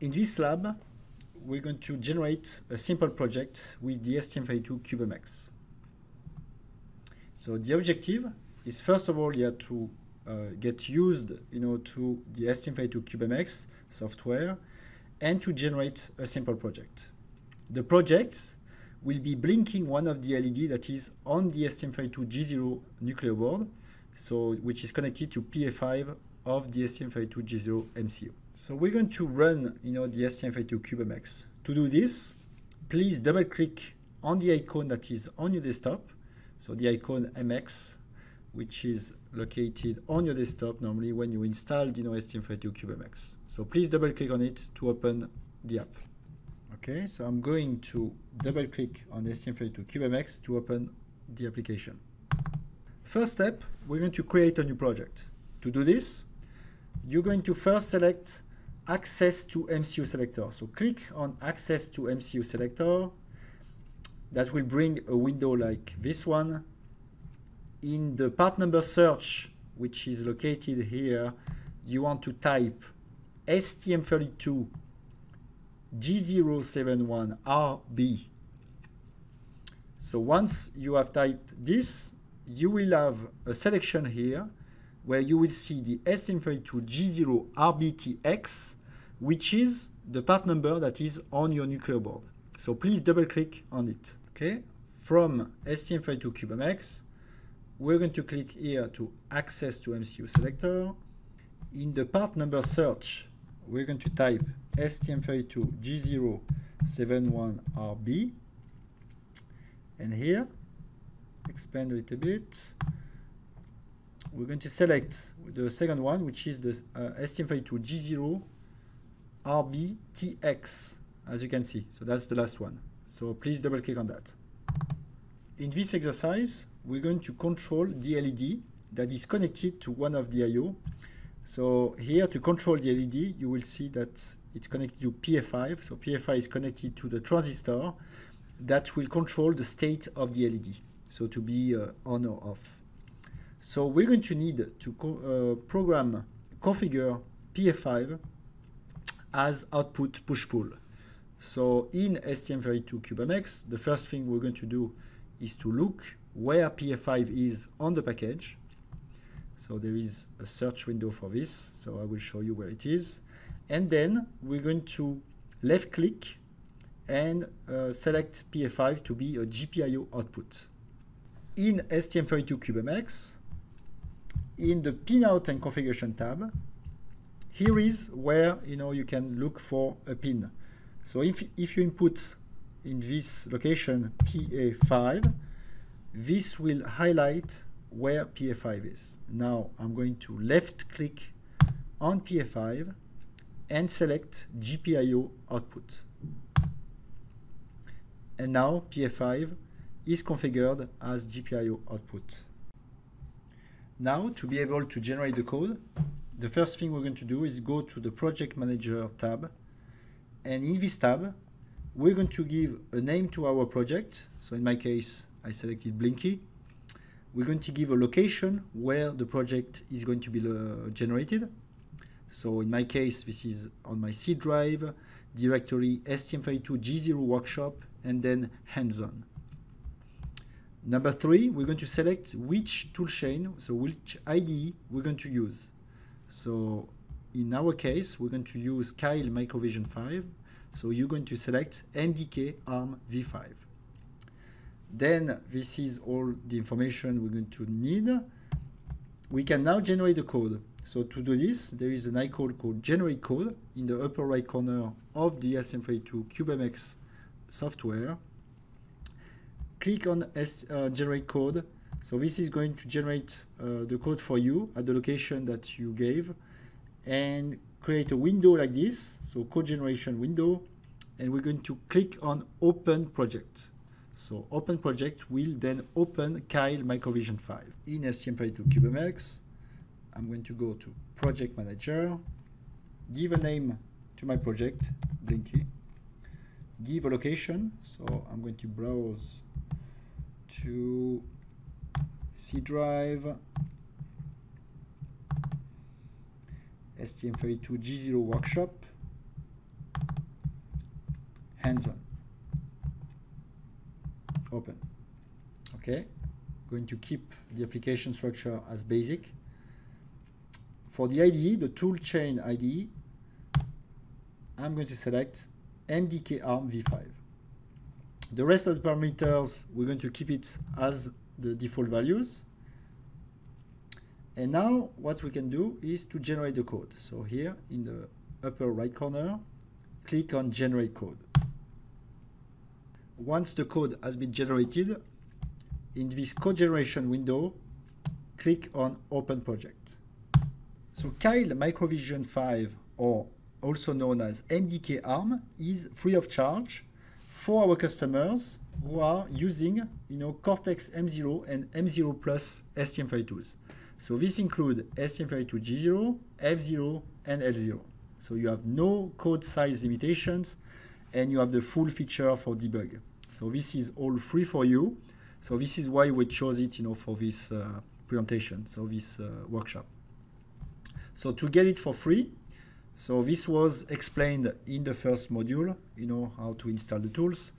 In this lab, we're going to generate a simple project with the STM32 CubeMX. So the objective is first of all yeah, to uh, get used you know, to the STM32 CubeMX software and to generate a simple project. The project will be blinking one of the LED that is on the STM32G0 Nucleo board, so which is connected to PA5 of the STM32G0 MCU. So we're going to run you know, the STM32 CubeMX. To do this, please double click on the icon that is on your desktop. So the icon MX, which is located on your desktop normally when you install know, STM32 CubeMX. So please double click on it to open the app. Okay, so I'm going to double click on STM32 CubeMX to open the application. First step, we're going to create a new project. To do this, you're going to first select access to MCU selector. So click on access to MCU selector. That will bring a window like this one. In the part number search, which is located here, you want to type STM32 G071RB. So once you have typed this, you will have a selection here where you will see the STM32 G0RBTX, which is the part number that is on your Nucleo board. So please double click on it. Okay, from STM32 CubeMX, we're going to click here to access to MCU selector. In the part number search, we're going to type STM32 G071RB. And here, expand a little bit. We're going to select the second one, which is the uh, STM32 G0RBTX, as you can see. So that's the last one. So please double click on that. In this exercise, we're going to control the LED that is connected to one of the I.O. So here to control the LED, you will see that it's connected to PA5. So PA5 is connected to the transistor that will control the state of the LED. So to be uh, on or off. So we're going to need to uh, program, configure PA5 as output push-pull. So in STM32 CubeMX, the first thing we're going to do is to look where PF5 is on the package. So there is a search window for this, so I will show you where it is. And then we're going to left click and uh, select PF5 to be a GPIO output. In STM32 CubeMX, in the pinout and configuration tab, here is where you know you can look for a pin. So if, if you input in this location PA5, this will highlight where PA5 is. Now I'm going to left click on PA5 and select GPIO output. And now PA5 is configured as GPIO output. Now to be able to generate the code, the first thing we're going to do is go to the project manager tab. And in this tab we're going to give a name to our project. So in my case I selected Blinky. We're going to give a location where the project is going to be uh, generated. So in my case this is on my C drive directory STM32 G0 workshop and then hands-on. Number three we're going to select which toolchain so which IDE we're going to use so in our case, we're going to use Keil Microvision 5. So you're going to select MDK ARM v5. Then this is all the information we're going to need. We can now generate the code. So to do this, there is an icon called Generate Code in the upper right corner of the STM32 CubeMX software. Click on S, uh, Generate Code so this is going to generate uh, the code for you at the location that you gave and create a window like this, so code generation window, and we're going to click on open project. So open project will then open Keil Microvision 5. In STM32 CubeMX, I'm going to go to project manager, give a name to my project, Blinky, give a location, so I'm going to browse to C drive, STM32 G0 workshop, hands-on. Open. Okay, going to keep the application structure as basic. For the IDE, the toolchain IDE, I'm going to select MDK ARM v5. The rest of the parameters, we're going to keep it as the default values. And now what we can do is to generate the code. So here in the upper right corner, click on generate code. Once the code has been generated, in this code generation window, click on open project. So Keil Microvision 5, or also known as MDK ARM, is free of charge for our customers who are using you know, Cortex M0 and M0 Plus STM32s. So this includes STM32G0, F0, and L0. So you have no code size limitations and you have the full feature for debug. So this is all free for you. So this is why we chose it, you know, for this uh, presentation, so this uh, workshop. So to get it for free, so this was explained in the first module, you know, how to install the tools.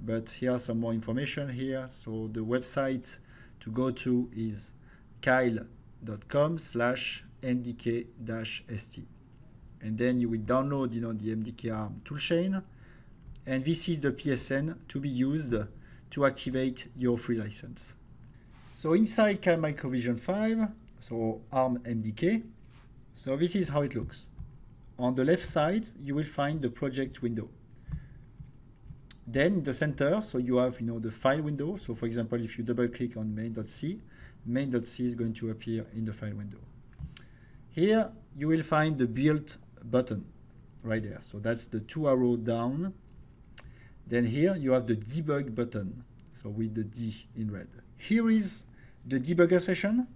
But here some more information here. So the website to go to is keil.com slash mdk st And then you will download, you know, the MDK ARM toolchain. And this is the PSN to be used to activate your free license. So inside Keil Microvision 5, so ARM MDK, so this is how it looks. On the left side, you will find the project window. Then the center, so you have you know the file window. So for example, if you double click on main.c, main.c is going to appear in the file window. Here you will find the build button right there. So that's the two arrow down. Then here you have the debug button. So with the D in red. Here is the debugger session.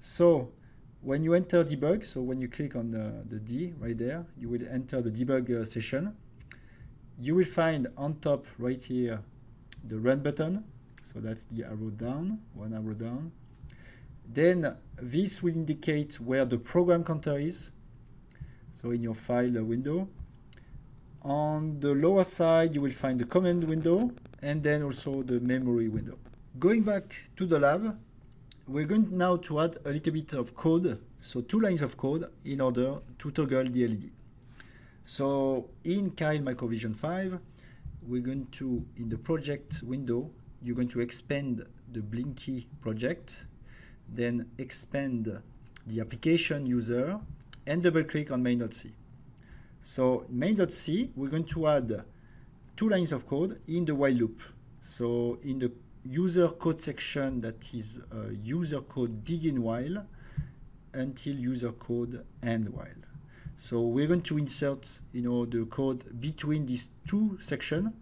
So when you enter debug, so when you click on the, the D right there, you will enter the debug uh, session. You will find on top right here the run button. So that's the arrow down, one arrow down. Then this will indicate where the program counter is. So in your file window. On the lower side, you will find the command window and then also the memory window. Going back to the lab, we're going now to add a little bit of code, so two lines of code in order to toggle the LED. So in Keil Microvision 5, we're going to, in the project window, you're going to expand the Blinky project, then expand the application user, and double click on main.c. So main.c, we're going to add two lines of code in the while loop. So in the user code section that is uh, user code begin while until user code end while. So we're going to insert, you know, the code between these two sections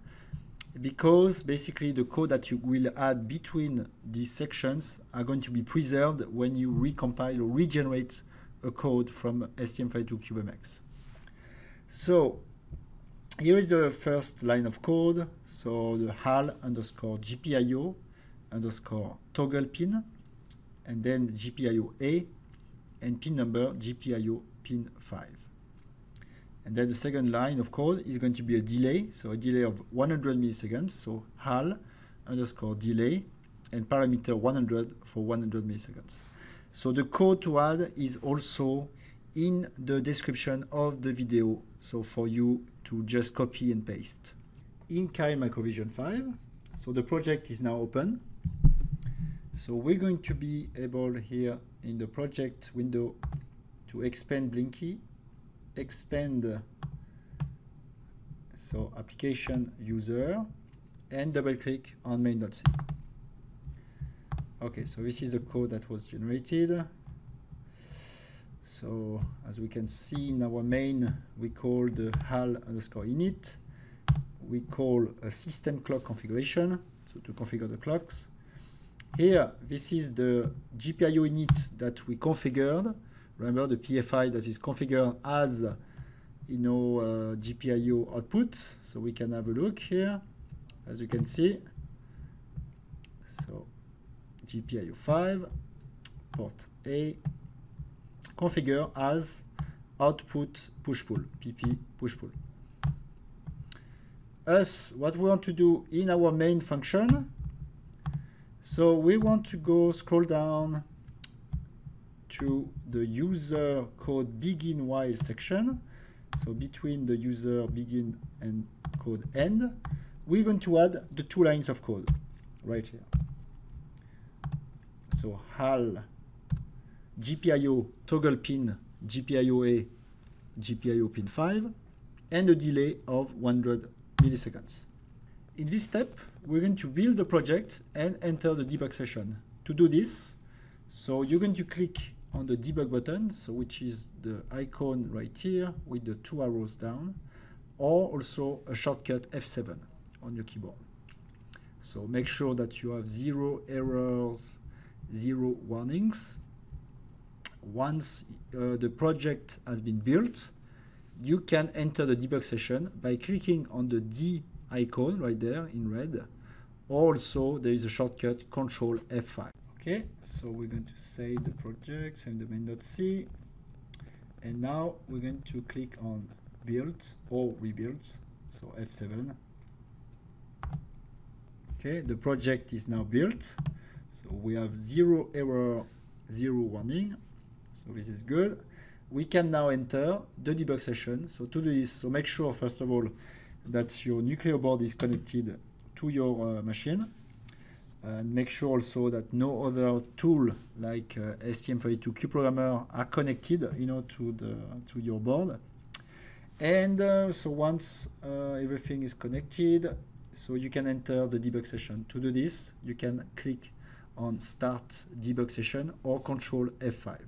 because basically the code that you will add between these sections are going to be preserved when you recompile or regenerate a code from STM32 CubeMX. So here is the first line of code. So the HAL underscore GPIO underscore toggle pin, and then GPIO A, and pin number GPIO pin 5. And then the second line of code is going to be a delay, so a delay of 100 milliseconds, so HAL underscore delay, and parameter 100 for 100 milliseconds. So the code to add is also in the description of the video, so for you to just copy and paste. In Keil Microvision 5, so the project is now open. So we're going to be able here in the project window to expand Blinky, expand so application user, and double click on main.c. Okay, so this is the code that was generated. So as we can see in our main, we call the HAL underscore init. We call a system clock configuration, so to configure the clocks. Here, this is the GPIO init that we configured. Remember the PFI that is configured as you know uh, GPIO output. So we can have a look here, as you can see. So GPIO 5, port A, configure as output push-pull, PP push-pull. us what we want to do in our main function. So we want to go scroll down to the user code begin while section. So between the user begin and code end, we're going to add the two lines of code right here. So HAL GPIO toggle pin GPIO A GPIO pin 5 and a delay of 100 milliseconds. In this step, we're going to build the project and enter the debug session. To do this, so you're going to click on the debug button, so which is the icon right here with the two arrows down, or also a shortcut F7 on your keyboard. So make sure that you have zero errors, zero warnings. Once uh, the project has been built, you can enter the debug session by clicking on the D icon right there in red. Also, there is a shortcut Control F5. Okay, so we're going to save the project, save the main.c. And now we're going to click on build or rebuild, so F7. Okay, the project is now built. So we have zero error, zero warning. So this is good. We can now enter the debug session. So to do this, so make sure first of all that your Nucleo board is connected to your uh, machine. And make sure also that no other tool like uh, STM32 Programmer are connected, you know, to the to your board. And uh, so once uh, everything is connected, so you can enter the debug session. To do this, you can click on Start Debug Session or Control F5.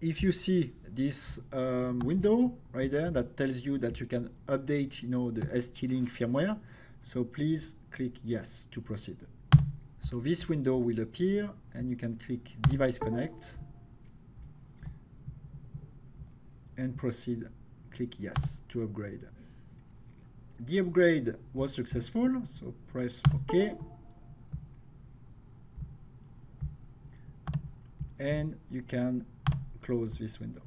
If you see this um, window right there that tells you that you can update, you know, the ST-Link firmware, so please click Yes to proceed. So this window will appear and you can click Device Connect and proceed, click Yes to upgrade the upgrade was successful, so press OK. And you can close this window.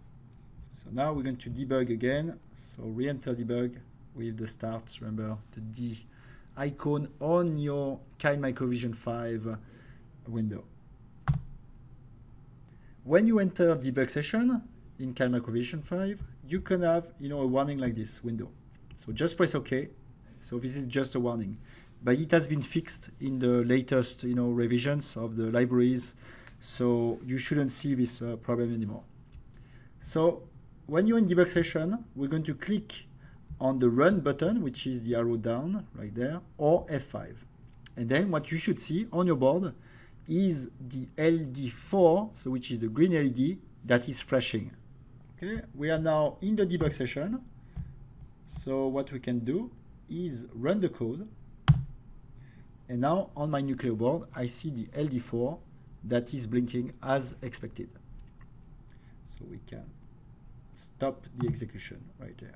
So now we're going to debug again. So re-enter debug with the start, remember, the D icon on your Keil Microvision 5 window. When you enter debug session in Keil Microvision 5, you can have you know, a warning like this window. So just press OK. So this is just a warning. But it has been fixed in the latest you know, revisions of the libraries. So you shouldn't see this uh, problem anymore. So when you're in debug session, we're going to click on the run button, which is the arrow down right there, or F5. And then what you should see on your board is the LD4, so which is the green LED that is flashing. Okay, we are now in the debug session. So what we can do is run the code. And now on my Nucleo board, I see the LD4 that is blinking as expected. So we can stop the execution right there.